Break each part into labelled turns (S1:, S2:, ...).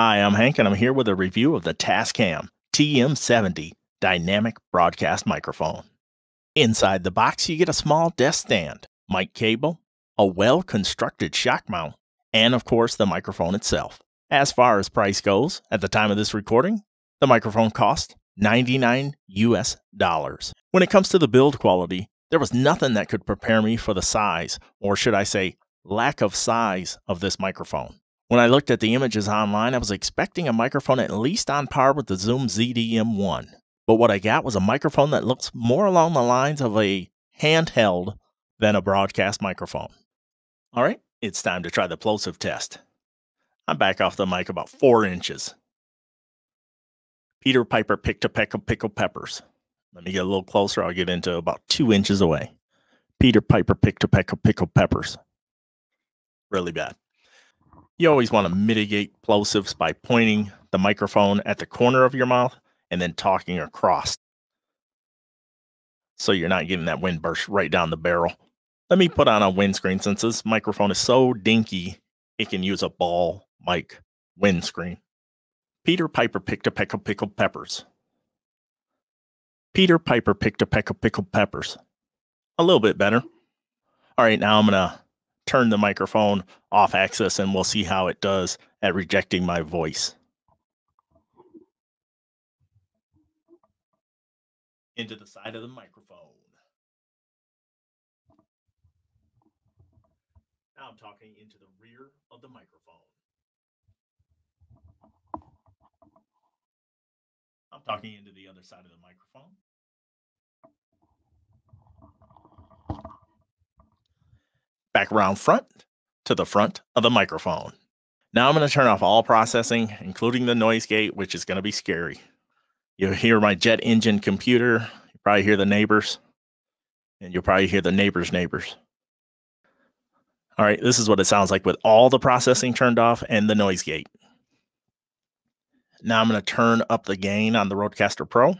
S1: Hi, I'm Hank, and I'm here with a review of the Tascam TM70 dynamic broadcast microphone. Inside the box, you get a small desk stand, mic cable, a well constructed shock mount, and of course, the microphone itself. As far as price goes, at the time of this recording, the microphone cost 99 US dollars. When it comes to the build quality, there was nothing that could prepare me for the size, or should I say, lack of size of this microphone. When I looked at the images online, I was expecting a microphone at least on par with the Zoom ZDM1. But what I got was a microphone that looks more along the lines of a handheld than a broadcast microphone. All right, it's time to try the plosive test. I'm back off the mic about four inches. Peter Piper picked a peck of pickled peppers. Let me get a little closer. I'll get into about two inches away. Peter Piper picked a peck of pickled peppers. Really bad. You always want to mitigate plosives by pointing the microphone at the corner of your mouth and then talking across. So you're not getting that wind burst right down the barrel. Let me put on a windscreen since this microphone is so dinky, it can use a ball mic windscreen. Peter Piper picked a peck of pickled peppers. Peter Piper picked a peck of pickled peppers. A little bit better. All right, now I'm going to turn the microphone off axis and we'll see how it does at rejecting my voice. Into the side of the microphone. Now I'm talking into the rear of the microphone. I'm talking into the other side of the microphone. Back around front to the front of the microphone. Now I'm going to turn off all processing, including the noise gate, which is going to be scary. You'll hear my jet engine computer. You probably hear the neighbors, and you'll probably hear the neighbors' neighbors. All right, this is what it sounds like with all the processing turned off and the noise gate. Now I'm going to turn up the gain on the Rodecaster Pro.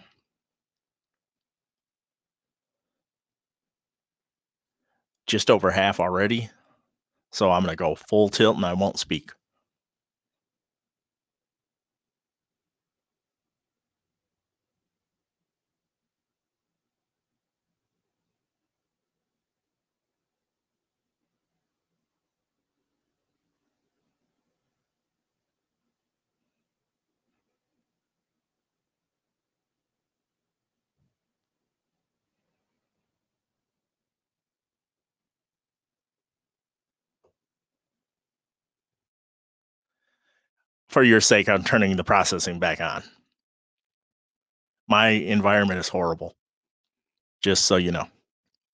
S1: Just over half already. So I'm going to go full tilt and I won't speak. For your sake, I'm turning the processing back on. My environment is horrible, just so you know.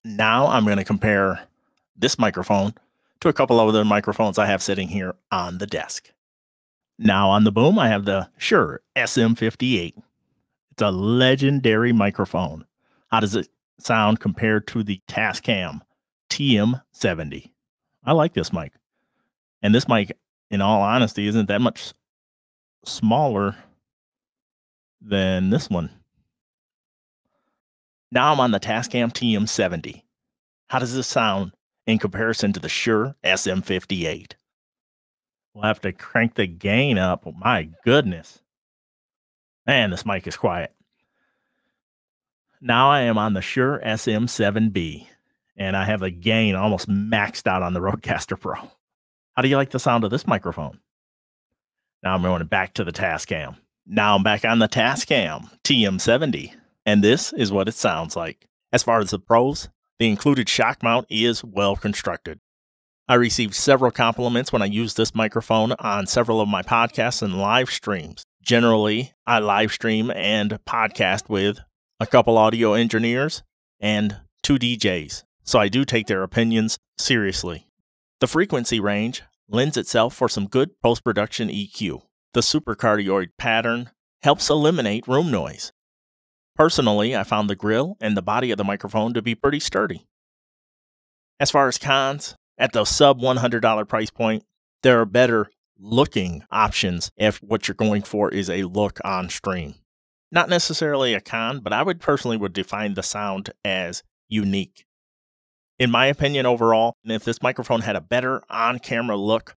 S1: Now I'm going to compare this microphone to a couple of other microphones I have sitting here on the desk. Now on the boom, I have the Shure SM58. It's a legendary microphone. How does it sound compared to the Tascam TM70? I like this mic. And this mic, in all honesty, isn't that much smaller than this one. Now I'm on the Tascam TM70. How does this sound in comparison to the Shure SM58? We'll have to crank the gain up. Oh, my goodness. Man, this mic is quiet. Now I am on the Shure SM7B, and I have the gain almost maxed out on the Rodecaster Pro. How do you like the sound of this microphone? Now I'm going back to the Tascam. Now I'm back on the Tascam TM70, and this is what it sounds like. As far as the pros, the included shock mount is well constructed. I received several compliments when I used this microphone on several of my podcasts and live streams. Generally, I live stream and podcast with a couple audio engineers and two DJs, so I do take their opinions seriously. The frequency range lends itself for some good post production EQ. The supercardioid pattern helps eliminate room noise. Personally, I found the grill and the body of the microphone to be pretty sturdy. As far as cons, at the sub $100 price point, there are better looking options if what you're going for is a look on stream. Not necessarily a con, but I would personally would define the sound as unique in my opinion, overall, if this microphone had a better on camera look,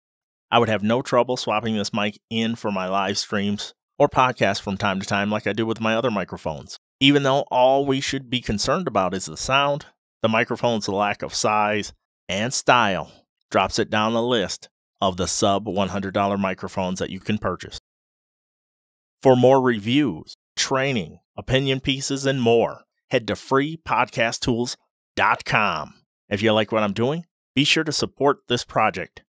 S1: I would have no trouble swapping this mic in for my live streams or podcasts from time to time, like I do with my other microphones. Even though all we should be concerned about is the sound, the microphone's lack of size and style drops it down the list of the sub $100 microphones that you can purchase. For more reviews, training, opinion pieces, and more, head to freepodcasttools.com. If you like what I'm doing, be sure to support this project